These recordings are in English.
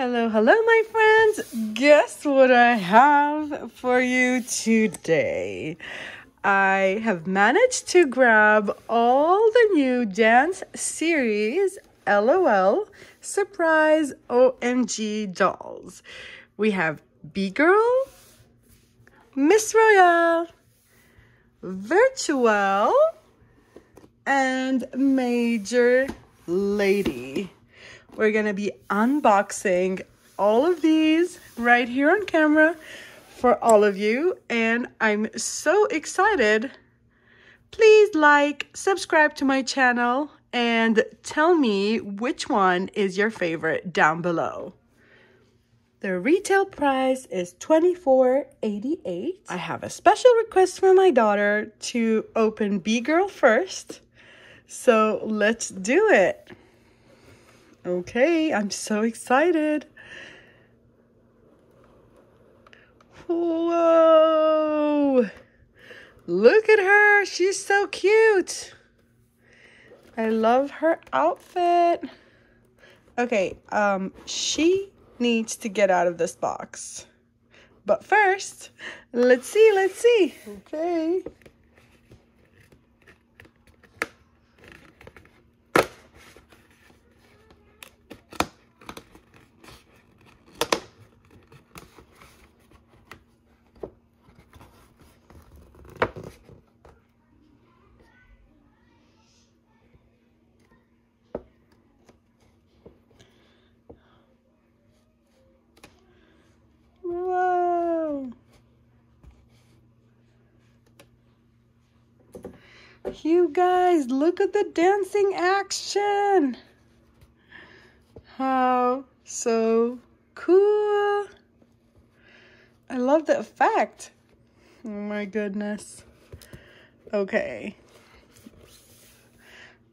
Hello, hello, my friends. Guess what I have for you today? I have managed to grab all the new dance series LOL Surprise OMG dolls. We have B-Gurl, Miss Royale, Virtuelle, and Major Lady. We're to be unboxing all of these right here on camera for all of you. And I'm so excited. Please like, subscribe to my channel, and tell me which one is your favorite down below. The retail price is $24.88. I have a special request from my daughter to open B-Gurl first. So let's do it. Okay, I'm so excited. Whoa! Look at her. She's so cute. I love her outfit. Okay, um, she needs to get out of this box. But first, let's see, let's see. Okay. You guys, look at the dancing action. How so cool. I love the effect. Oh my goodness. Okay.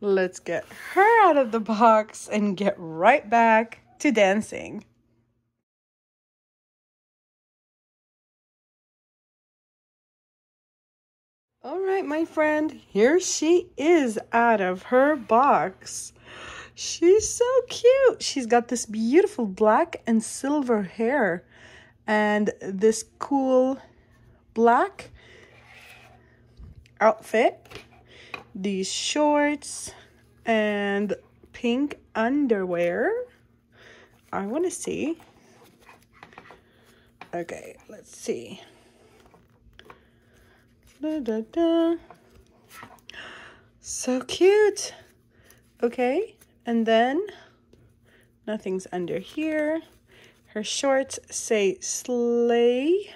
Let's get her out of the box and get right back to dancing. All right, my friend, here she is out of her box. She's so cute. She's got this beautiful black and silver hair and this cool black outfit, these shorts, and pink underwear. I want to see. Okay, let's see. Da, da, da. So cute. Okay, and then nothing's under here. Her shorts say slay.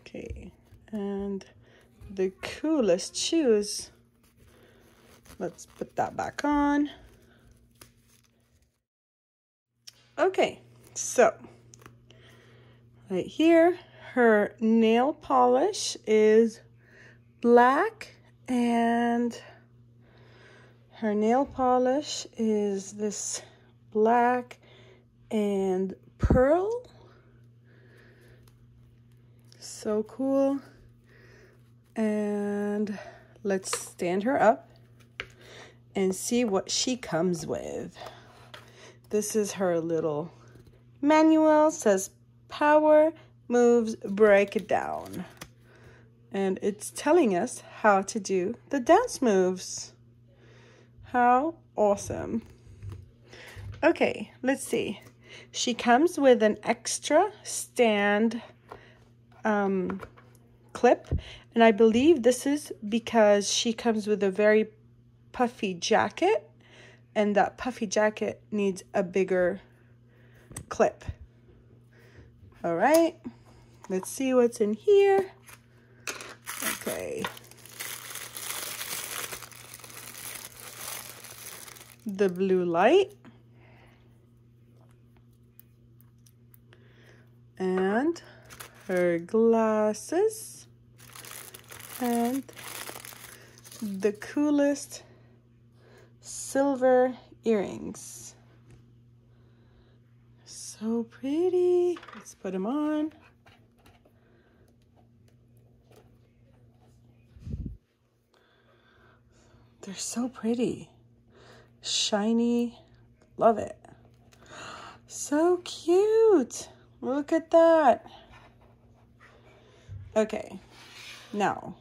Okay, and the coolest shoes. Let's put that back on. Okay, so right here her nail polish is black and her nail polish is this black and pearl. So cool. And let's stand her up and see what she comes with. This is her little manual, says power moves break it down. And it's telling us how to do the dance moves. How awesome. Okay, let's see. She comes with an extra stand um, clip. And I believe this is because she comes with a very puffy jacket. And that puffy jacket needs a bigger clip. All right. Let's see what's in here. Okay. The blue light. And her glasses. And the coolest silver earrings. So pretty. Let's put them on. They're so pretty. Shiny. Love it. So cute. Look at that. Okay, now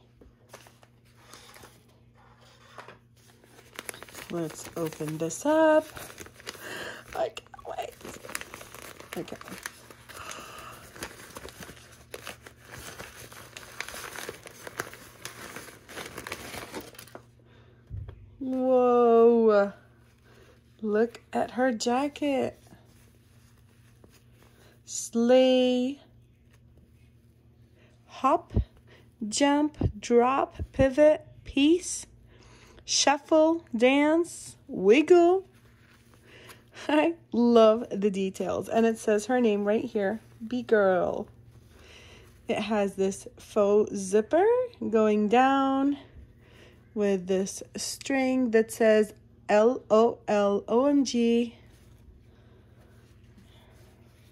let's open this up. I can't wait. Okay. Whoa. Look at her jacket. Sleigh. Hop, jump, drop, pivot, piece, shuffle, dance, wiggle. I love the details. And it says her name right here, B-Gurl. It has this faux zipper going down with this string that says L-O-L-O-M-G.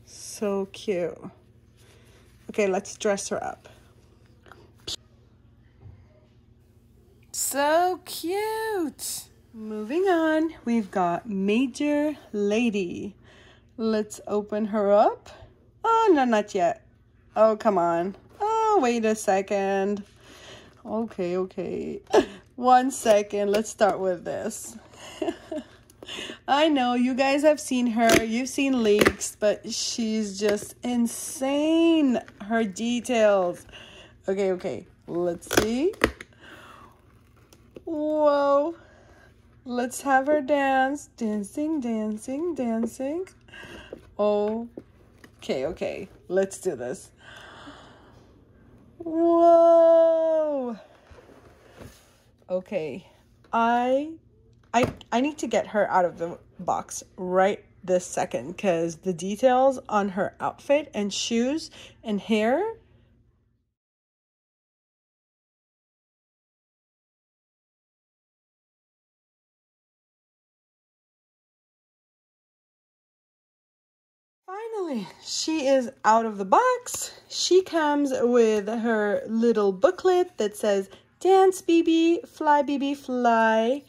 So cute. Okay, let's dress her up. So cute. Moving on, we've got Major Lady. Let's open her up. Oh, no, not yet. Oh, come on. Oh, wait a second. Okay, okay. One second. Let's start with this. I know you guys have seen her. You've seen leaks, but she's just insane. Her details. Okay, okay. Let's see. Whoa. Let's have her dance. Dancing, dancing, dancing. Oh. Okay, okay. Let's do this. Whoa. Okay. I I I need to get her out of the box right this second cuz the details on her outfit and shoes and hair Finally, she is out of the box. She comes with her little booklet that says Dance BB, Fly BB, Fly.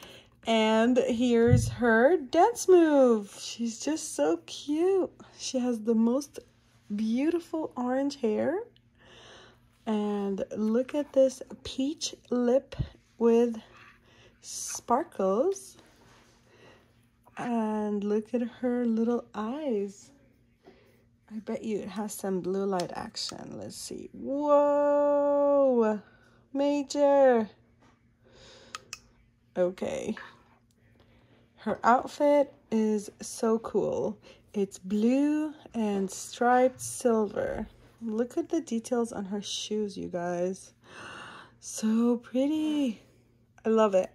And here's her dance move. She's just so cute. She has the most beautiful orange hair. And look at this peach lip with sparkles. And look at her little eyes. I bet you it has some blue light action. Let's see. Whoa! Major! Okay. Her outfit is so cool. It's blue and striped silver. Look at the details on her shoes, you guys. So pretty. I love it.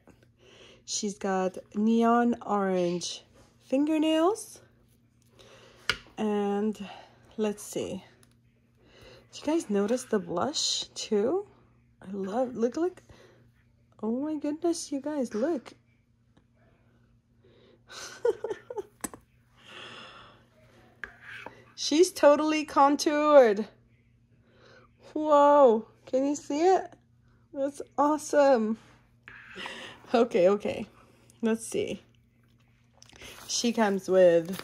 She's got neon orange fingernails and let's see. Did you guys notice the blush too? I love, look, look. Oh my goodness, you guys, look. She's totally contoured. Whoa, can you see it? That's awesome. Okay, okay, let's see. She comes with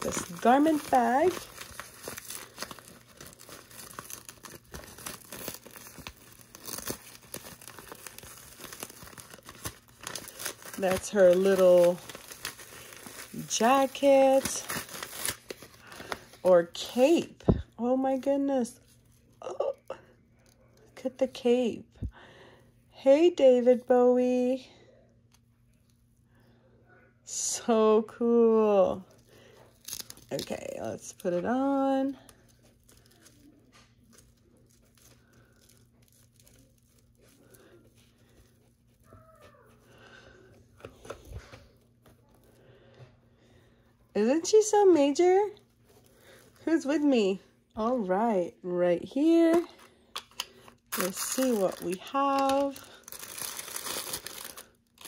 this garment bag. That's her little jacket or cape. Oh my goodness. Oh, look at the cape. Hey, David Bowie. So cool. Okay, let's put it on. Isn't she so major? Who's with me? All right, right here. Let's see what we have.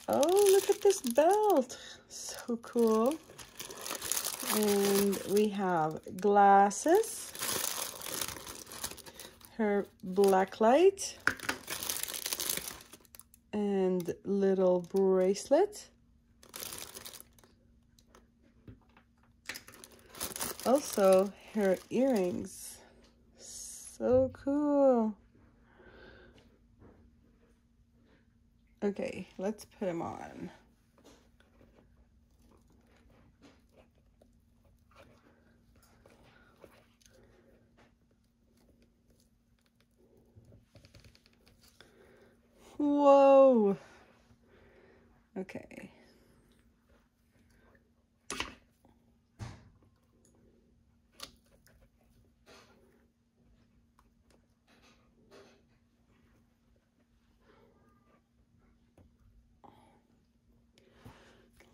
Oh, look at this belt. So cool. And we have glasses, her black light, and little bracelet. Also, her earrings. So cool. Okay, let's put them on. Whoa. Okay.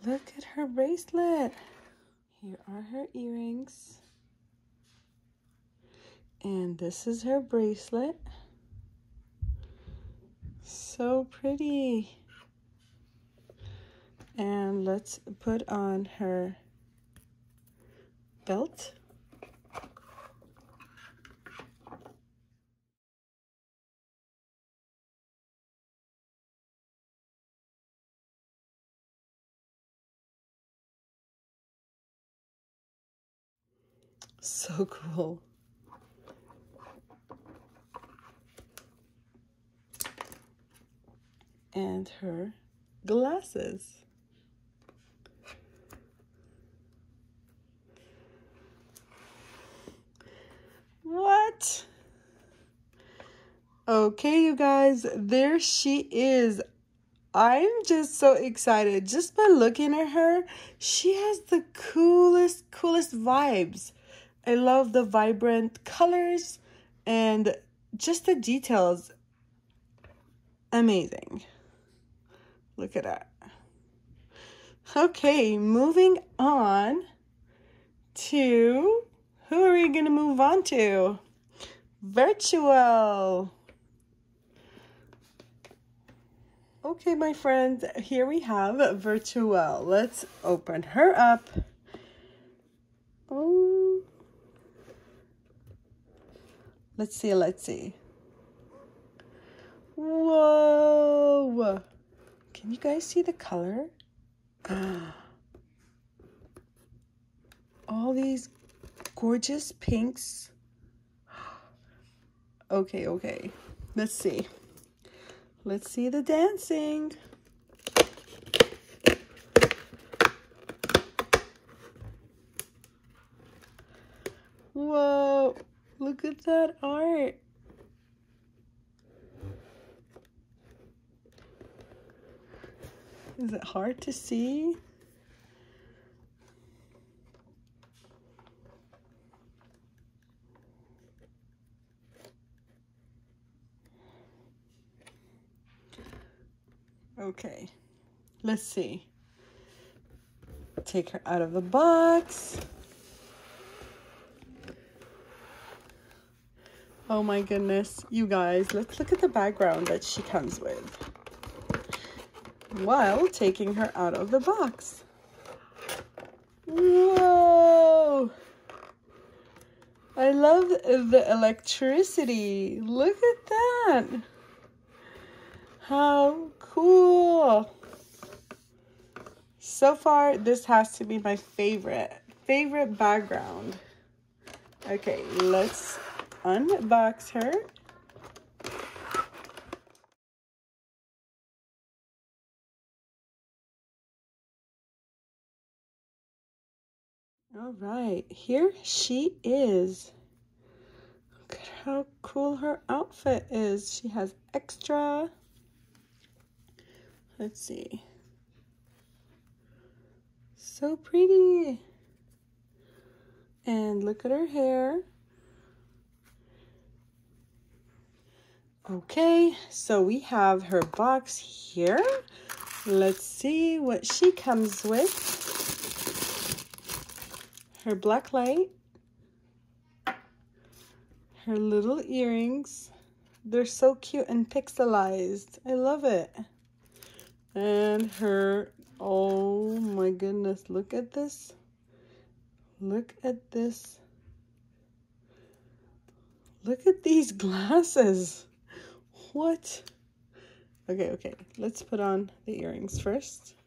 Look at her bracelet. Here are her earrings. And this is her bracelet. So pretty. And let's put on her belt. So cool. And her glasses. What? Okay, you guys, there she is. I'm just so excited. Just by looking at her, she has the coolest, coolest vibes. I love the vibrant colors and just the details. Amazing. Look at that. Okay, moving on to who are we going to move on to? Virtuelle. Okay, my friends, here we have Virtuelle. Let's open her up. Oh. Let's see, let's see. Whoa. Can you guys see the color? All these gorgeous pinks. Okay, okay. Let's see. Let's see the dancing. Whoa, look at that art. Is it hard to see? Okay, let's see. Take her out of the box. Oh my goodness, you guys, let's look at the background that she comes with while taking her out of the box. Whoa! I love the electricity. Look at that. How cool. So far, this has to be my favorite, favorite background. Okay, let's unbox her. All right, here she is. Look at how cool her outfit is. She has extra Let's see. So pretty. And look at her hair. Okay, so we have her box here. Let's see what she comes with. Her black light. Her little earrings. They're so cute and pixelized. I love it and her oh my goodness look at this look at this look at these glasses what okay okay let's put on the earrings first –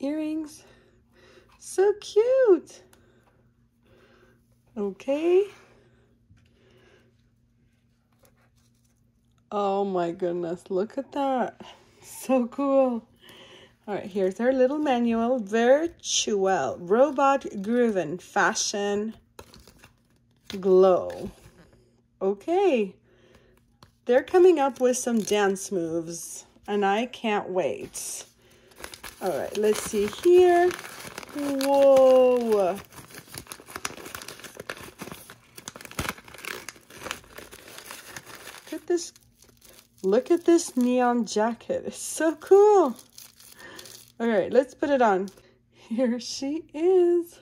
earrings. So cute. Okay. Oh my goodness, look at that. So cool. All right, here's our little manual. Virtuelle Robot Grooven Fashion Glow. Okay. They're coming up with some dance moves, and I can't wait. All right, let's see here. Whoa. Look at this. Look at this neon jacket. It's so cool. All right, let's put it on. Here she is.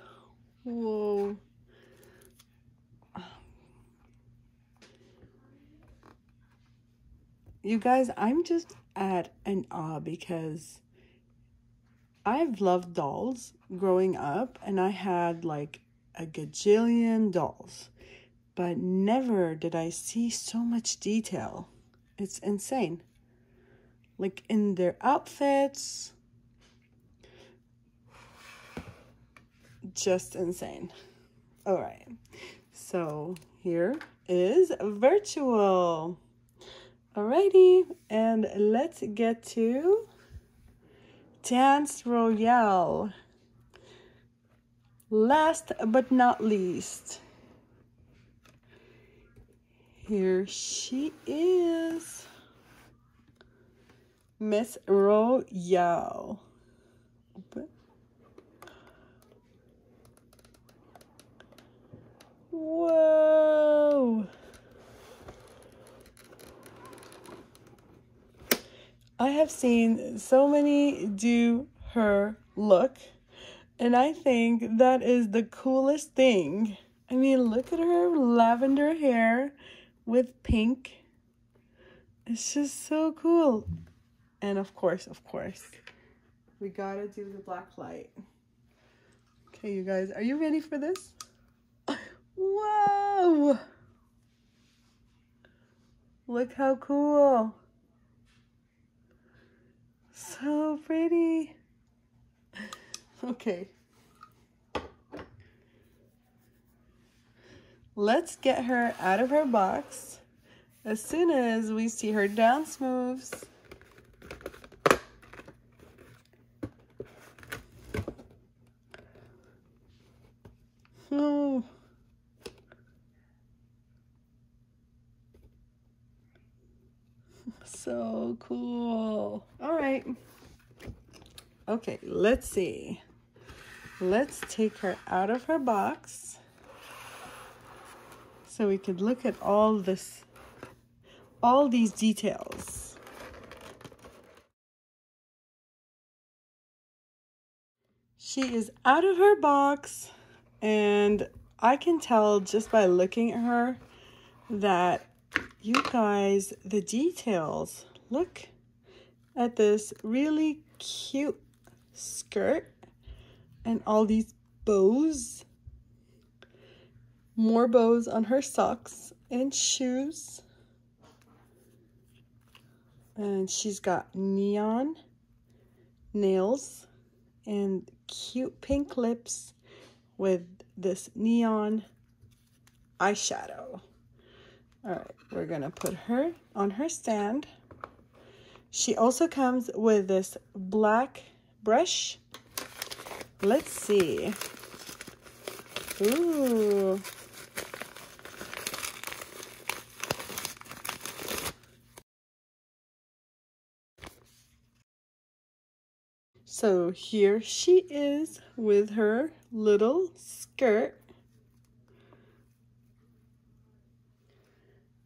Whoa. You guys, I'm just at an awe because I've loved dolls growing up and I had like a gajillion dolls, but never did I see so much detail. It's insane. Like in their outfits, just insane. All right, so here is Virtuelle. Alrighty, and let's get to Dance Royale. Last but not least, here she is, Miss Royale. Whoa! I have seen so many do her look, and I think that is the coolest thing. I mean, look at her lavender hair with pink. It's just so cool. And of course, of course, we gotta do the black light. Okay, you guys, are you ready for this? Whoa! Look how cool. So pretty. Okay. Let's get her out of her box as soon as we see her dance moves. Oh. So cool. All right. Okay, let's see. Let's take her out of her box so we could look at all this, all these details. She is out of her box and I can tell just by looking at her that you guys, the details, look at this really cute skirt and all these bows. More bows on her socks and shoes. And she's got neon nails and cute pink lips with this neon eyeshadow. All right, we're gonna put her on her stand. She also comes with this black brush. Let's see. Ooh. So here she is with her little skirt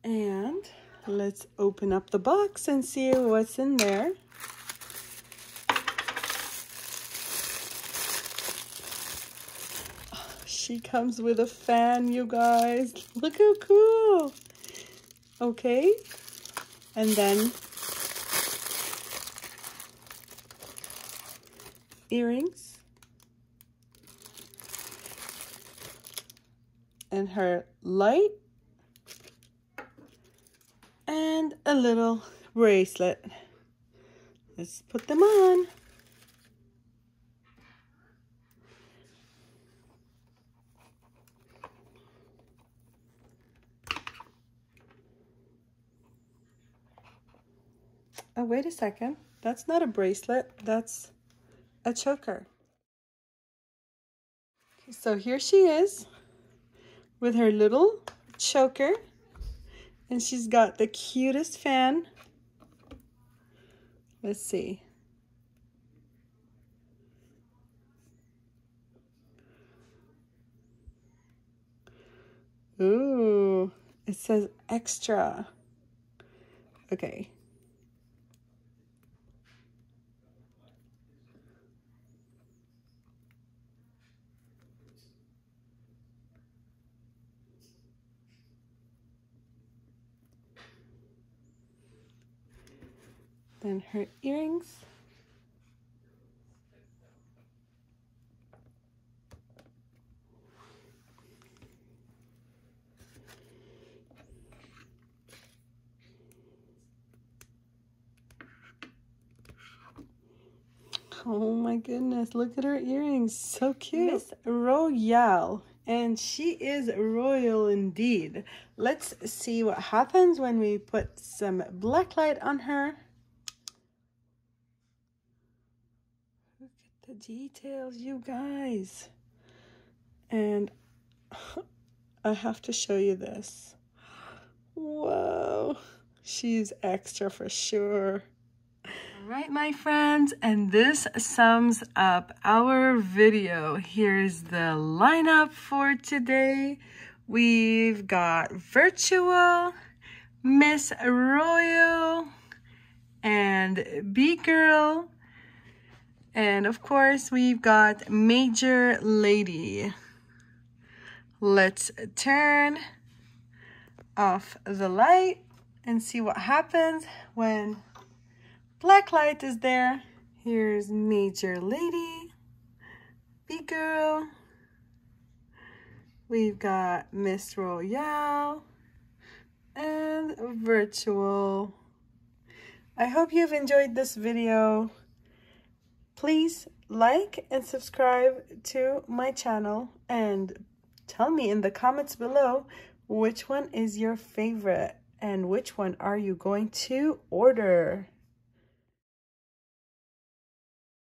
And let's open up the box and see what's in there. She comes with a fan, you guys. Look how cool. Okay. And then earrings. And her light and a little bracelet. Let's put them on. Oh, wait a second. That's not a bracelet. That's a choker. Okay, so here she is with her little choker. And she's got the cutest fan. Let's see. Ooh, it says extra. Okay. Then her earrings. Oh my goodness, look at her earrings. So cute. Miss Royale. And she is royal indeed. Let's see what happens when we put some black light on her. Look at the details, you guys. And I have to show you this. Whoa. She's extra for sure right, my friends, and this sums up our video. Here's the lineup for today. We've got Virtuelle, Miss Royale, and B-Gurl. And of course, we've got Major Lady. Let's turn off the light and see what happens when Black light is there. Here's Major Lady, B-Gurl. We've got Miss Royale and Virtuelle. I hope you've enjoyed this video. Please like and subscribe to my channel and tell me in the comments below which one is your favorite and which one are you going to order.